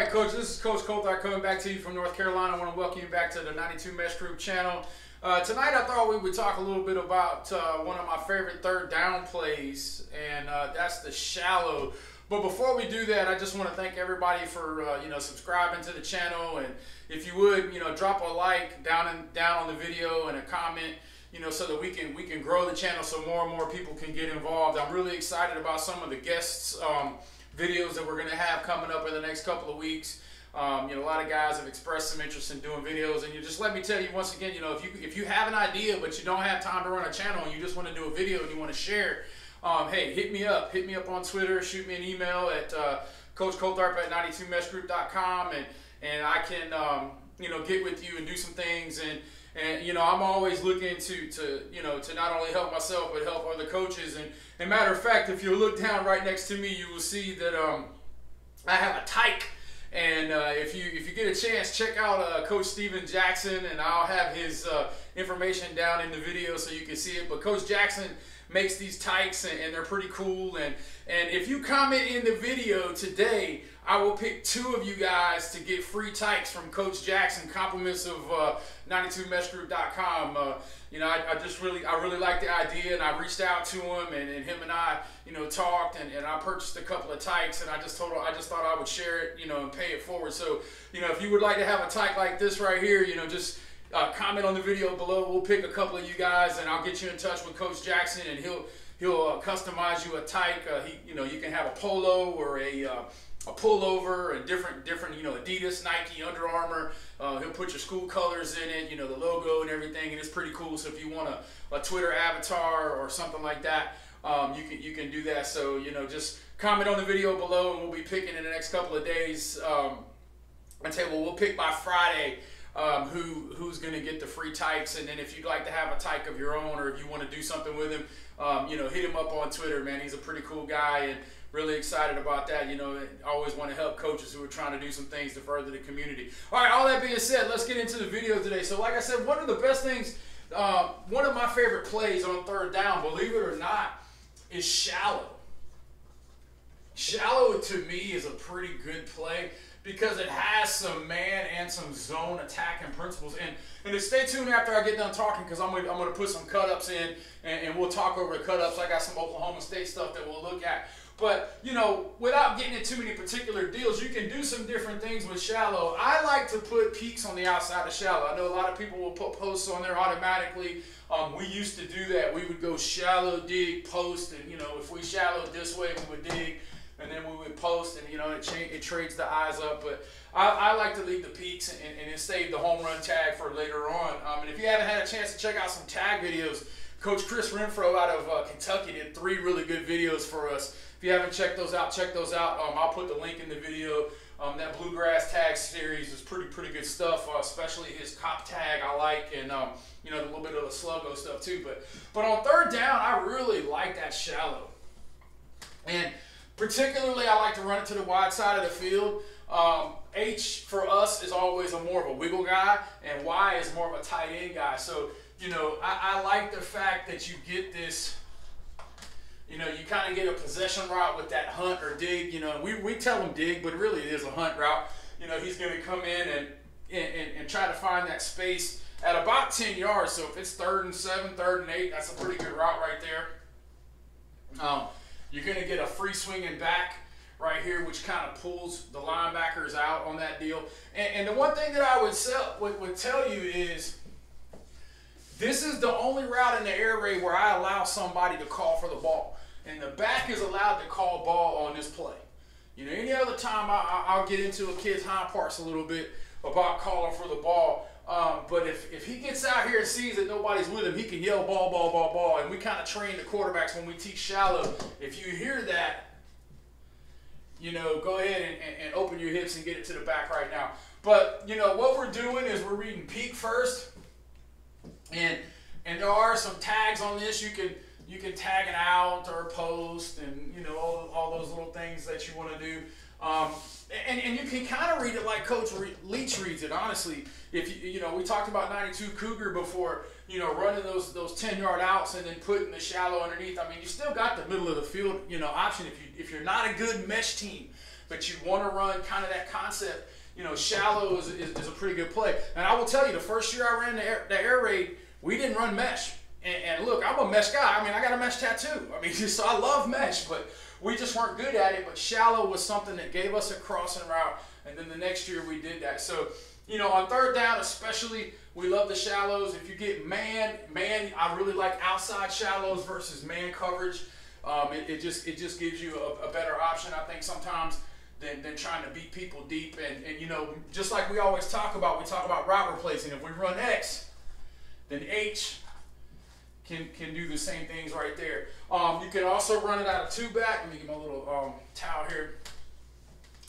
right, Coach. This is Coach Coltharp coming back to you from North Carolina. I want to welcome you back to the 92 Mesh Group channel. Uh, tonight, I thought we would talk a little bit about uh, one of my favorite third down plays, and uh, that's the shallow. But before we do that, I just want to thank everybody for uh, you know subscribing to the channel, and if you would, you know, drop a like down and down on the video and a comment you know, so that we can we can grow the channel so more and more people can get involved. I'm really excited about some of the guests um, videos that we're going to have coming up in the next couple of weeks. Um, you know, a lot of guys have expressed some interest in doing videos, and you just let me tell you once again, you know, if you if you have an idea but you don't have time to run a channel and you just want to do a video and you want to share, um, hey, hit me up. Hit me up on Twitter. Shoot me an email at uh, Coach Coltharp at 92meshgroup.com, and and I can um, you know get with you and do some things and and you know, I'm always looking to to you know to not only help myself but help other coaches. And, and matter of fact, if you look down right next to me, you will see that um, I have a tyke. And uh, if you if you get a chance, check out uh, Coach Steven Jackson, and I'll have his uh, information down in the video so you can see it. But Coach Jackson makes these tykes, and, and they're pretty cool. And and if you comment in the video today, I will pick two of you guys to get free tykes from Coach Jackson, compliments of uh, 92meshgroup.com. Uh, you know, I, I, just really, I really like the idea, and I reached out to him, and, and him and I, you know, talked, and, and I purchased a couple of tykes, and I just told him, I just thought I would share it, you know, and pay it forward. So, you know, if you would like to have a tyke like this right here, you know, just uh, comment on the video below. We'll pick a couple of you guys, and I'll get you in touch with Coach Jackson, and he'll he'll uh, customize you a tyke. Uh, he, you know, you can have a polo or a uh, a pullover and different different you know Adidas, Nike, Under Armour. Uh, he'll put your school colors in it, you know the logo and everything, and it's pretty cool. So if you want a, a Twitter avatar or something like that, um, you can you can do that. So you know just comment on the video below, and we'll be picking in the next couple of days. Um, I tell you, well, we'll pick by Friday. Um, who who's going to get the free tykes, and then if you'd like to have a tyke of your own, or if you want to do something with him, um, you know, hit him up on Twitter, man. He's a pretty cool guy, and really excited about that. You know, always want to help coaches who are trying to do some things to further the community. All right, all that being said, let's get into the video today. So, like I said, one of the best things, uh, one of my favorite plays on third down, believe it or not, is shallow. Shallow to me is a pretty good play because it has some man and some zone attacking principles. And and stay tuned after I get done talking because I'm gonna, I'm gonna put some cut ups in and, and we'll talk over the cut ups. I got some Oklahoma State stuff that we'll look at. But, you know, without getting into too many particular deals, you can do some different things with shallow. I like to put peaks on the outside of shallow. I know a lot of people will put posts on there automatically. Um, we used to do that. We would go shallow, dig, post, and, you know, if we shallowed this way, we would dig, and then we would post, and, you know, it, it trades the eyes up. But I, I like to leave the peaks and, and, and save the home run tag for later on. Um, and if you haven't had a chance to check out some tag videos, Coach Chris Renfro out of uh, Kentucky did three really good videos for us. If you haven't checked those out, check those out. Um, I'll put the link in the video. Um, that bluegrass tag series is pretty pretty good stuff, uh, especially his cop tag I like, and um, you know a little bit of the sluggo stuff too. But but on third down, I really like that shallow, and particularly I like to run it to the wide side of the field. Um, H for us is always a more of a wiggle guy, and Y is more of a tight end guy. So you know I, I like the fact that you get this you know, you kind of get a possession route with that hunt or dig. You know, we, we tell him dig, but really it is a hunt route. You know, he's going to come in and, and, and try to find that space at about 10 yards. So if it's third and seven, third and eight, that's a pretty good route right there. Um, you're going to get a free swinging back right here, which kind of pulls the linebackers out on that deal. And, and the one thing that I would, sell, would, would tell you is this is the only route in the air raid where I allow somebody to call for the ball and the back is allowed to call ball on this play. You know, any other time I, will get into a kid's hind parts a little bit about calling for the ball. Um, but if, if he gets out here and sees that nobody's with him, he can yell ball, ball, ball, ball. And we kind of train the quarterbacks when we teach shallow. If you hear that, you know, go ahead and, and, and open your hips and get it to the back right now. But, you know, what we're doing is we're reading peak first. And, and there are some tags on this. You can – you can tag it out or post and you know all, all those little things that you want to do um, and, and you can kind of read it like coach leach reads it honestly if you you know we talked about 92 cougar before you know running those those 10 yard outs and then putting the shallow underneath i mean you still got the middle of the field you know option if you if you're not a good mesh team but you want to run kind of that concept, you know, shallow is, is, is, a pretty good play. And I will tell you, the first year I ran the air, the air raid, we didn't run mesh. And, and, look, I'm a mesh guy. I mean, I got a mesh tattoo. I mean, so I love mesh, but we just weren't good at it. But shallow was something that gave us a crossing route. And then the next year we did that. So, you know, on third down, especially, we love the shallows. If you get man, man, I really like outside shallows versus man coverage. Um, it, it, just it just gives you a, a, better option, I think, sometimes than, than trying to beat people deep. And, and, you know, just like we always talk about, we talk about route replacing. If we run X, then H can, can do the same things right there. Um, you can also run it out of two back. Let me get my little um, towel here.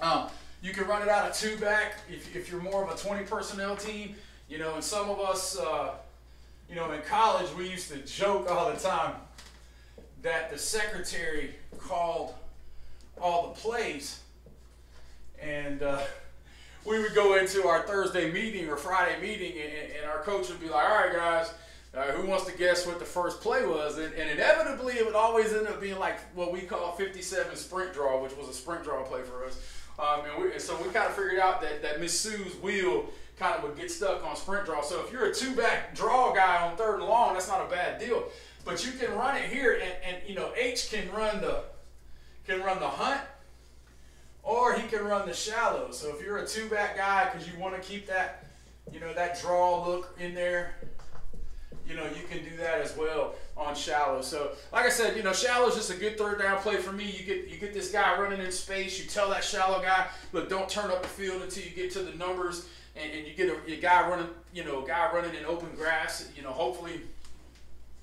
Um, you can run it out of two back if, if you're more of a 20 personnel team. You know, and some of us, uh, you know, in college, we used to joke all the time that the secretary called all the plays. And uh, we would go into our Thursday meeting or Friday meeting, and, and our coach would be like, all right, guys, uh, who wants to guess what the first play was? And, and, inevitably, it would always end up being like what we call 57 sprint draw, which was a sprint draw play for us. Um, and, we, and, so we kind of figured out that, that Miss Sue's wheel kind of would get stuck on sprint draw. So if you're a two-back draw guy on third and long, that's not a bad deal. But you can run it here, and, and you know H can run the can run the hunt, or he can run the shallow. So if you're a two-back guy because you want to keep that you know that draw look in there, you know you can do that as well on shallow. So like I said, you know shallow is just a good third down play for me. You get you get this guy running in space. You tell that shallow guy, look, don't turn up the field until you get to the numbers. And, and you get a, a guy running, you know, guy running in open grass. You know, hopefully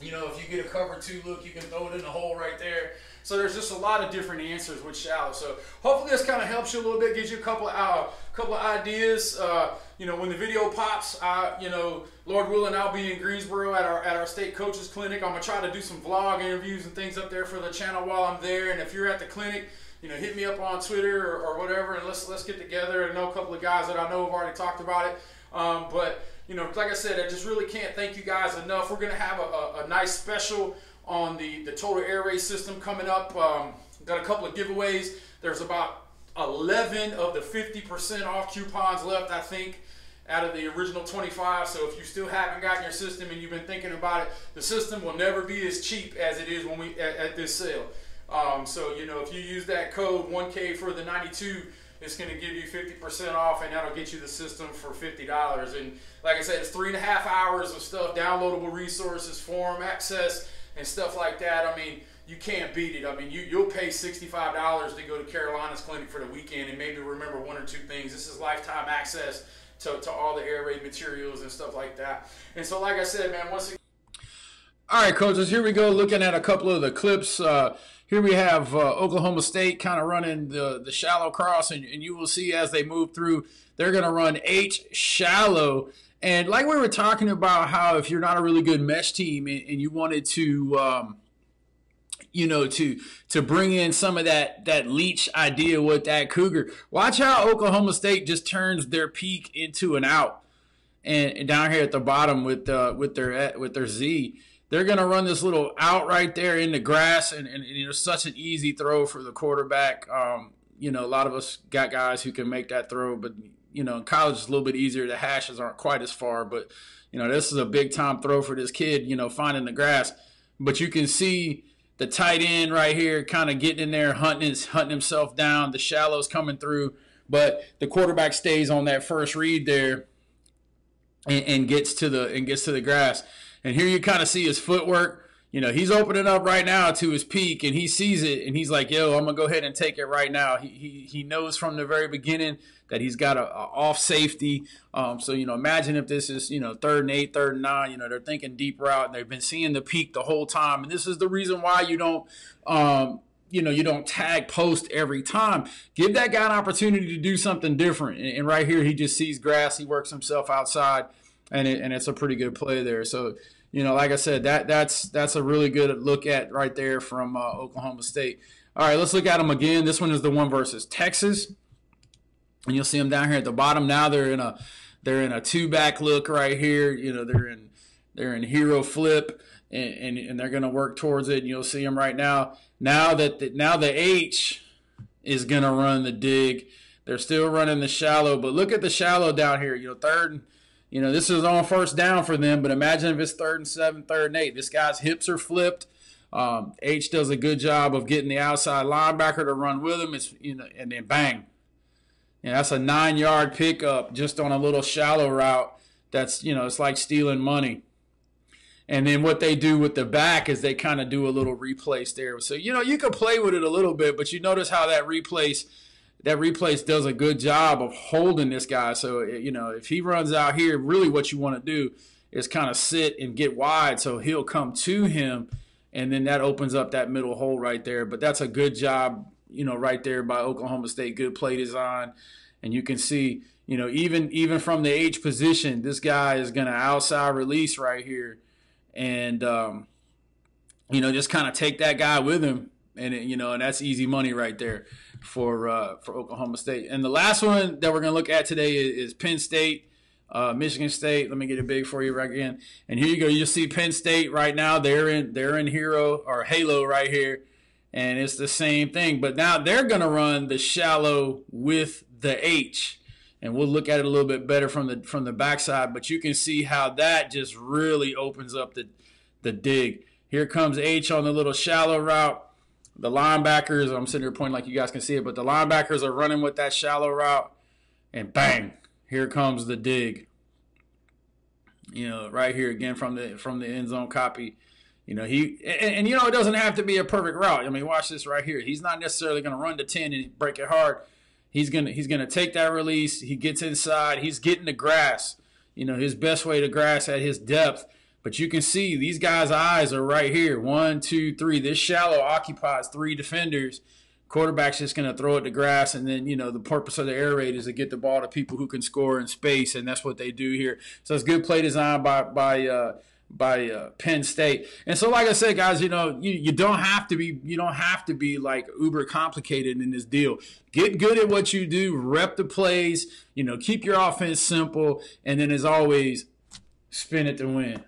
you know, if you get a cover two look, you can throw it in the hole right there. So there's just a lot of different answers with shallow. So hopefully this kind of helps you a little bit, gives you a couple uh, couple of ideas. Uh, you know, when the video pops, I, you know, Lord willing, I'll be in Greensboro at our at our state coaches clinic. I'm gonna try to do some vlog interviews and things up there for the channel while I'm there. And if you're at the clinic, you know, hit me up on Twitter or, or whatever, and let's let's get together. I know a couple of guys that I know have already talked about it. Um, but you know, like I said, I just really can't thank you guys enough. We're going to have a, a, a, nice special on the, the total air raid system coming up. Um, got a couple of giveaways. There's about 11 of the 50% off coupons left, I think, out of the original 25. So if you still haven't gotten your system and you've been thinking about it, the system will never be as cheap as it is when we at, at this sale. Um, so, you know, if you use that code 1K for the 92, it's going to give you 50% off and that'll get you the system for $50. And like I said, it's three and a half hours of stuff, downloadable resources, forum access, and stuff like that. I mean, you can't beat it. I mean, you, you'll pay $65 to go to Carolina's clinic for the weekend and maybe remember one or two things. This is lifetime access to, to all the air raid materials and stuff like that. And so, like I said, man, once again, all right, coaches, here we go looking at a couple of the clips. Uh, here we have uh, Oklahoma State kind of running the, the shallow cross, and, and you will see as they move through, they're going to run H shallow. And like we were talking about, how if you're not a really good mesh team and, and you wanted to, um, you know, to to bring in some of that that Leach idea with that cougar, watch how Oklahoma State just turns their peak into an out, and, and down here at the bottom with uh, with their with their Z they're going to run this little out right there in the grass, and, and, and you know, such an easy throw for the quarterback. Um, you know, a lot of us got guys who can make that throw, but you know, in college it's a little bit easier. The hashes aren't quite as far, but you know, this is a big time throw for this kid. You know, finding the grass, but you can see the tight end right here, kind of getting in there, hunting hunting himself down. The shallows coming through, but the quarterback stays on that first read there, and, and gets to the and gets to the grass. And here you kind of see his footwork. You know, he's opening up right now to his peak and he sees it and he's like, yo, I'm going to go ahead and take it right now. He, he, he knows from the very beginning that he's got a, a off safety. Um, so, you know, imagine if this is, you know, third and eight, third and nine, you know, they're thinking deep route and they've been seeing the peak the whole time. And this is the reason why you don't, um, you know, you don't tag post every time. Give that guy an opportunity to do something different. And, and right here, he just sees grass. He works himself outside and it, and it's a pretty good play there. So you know, like I said, that that's that's a really good look at right there from uh, Oklahoma State. All right, let's look at them again. This one is the one versus Texas, and you'll see them down here at the bottom. Now they're in a they're in a two back look right here. You know, they're in they're in hero flip. And, and, and they're going to work towards it. And you'll see them right now. Now that the, now the H is going to run the dig. They're still running the shallow, but look at the shallow down here. You know, third, you know, this is on first down for them, but imagine if it's third and seven, third and eight. This guy's hips are flipped. Um, H does a good job of getting the outside linebacker to run with him. It's you know, and then bang, and that's a nine yard pickup just on a little shallow route. That's you know, it's like stealing money. And then what they do with the back is they kind of do a little replace there. So you know, you can play with it a little bit, but you notice how that replace that replace does a good job of holding this guy. So you know, if he runs out here, really what you want to do is kind of sit and get wide so he'll come to him and then that opens up that middle hole right there. But that's a good job, you know, right there by Oklahoma State. Good play design, and you can see, you know, even even from the H position, this guy is going to outside release right here, and um, you know, just kind of take that guy with him, and it, you know, and that's easy money right there for uh, for Oklahoma State. And the last one that we're going to look at today is, is Penn State uh, Michigan State. Let me get it big for you right again. And here you go. You see Penn State right now. They're in they're in Hero or Halo right here, and it's the same thing. But now they're going to run the shallow with the H, and we'll look at it a little bit better from the from the backside. But you can see how that just really opens up the the dig. Here comes H on the little shallow route. The linebackers, I'm sitting here pointing like you guys can see it, but the linebackers are running with that shallow route, and bang, here comes the dig. You know, right here again from the from the end zone copy. You know, he and, and, you know it doesn't have to be a perfect route. I mean, watch this right here. He's not necessarily going to run to 10 and break it hard. He's going to he's going to take that release. He gets inside. He's getting the grass. You know, his best way to grass at his depth. But you can see these guys' eyes are right here. One, two, three. This shallow occupies three defenders quarterback's just going to throw it to grass, and then you know the purpose of the air raid is to get the ball to people who can score in space, and that's what they do here. So it's good play design by by uh, by uh, Penn State. And so, like I said, guys, you know you, you don't have to be you don't have to be like uber complicated in this deal. Get good at what you do, rep the plays, you know, keep your offense simple, and then as always, spin it to win.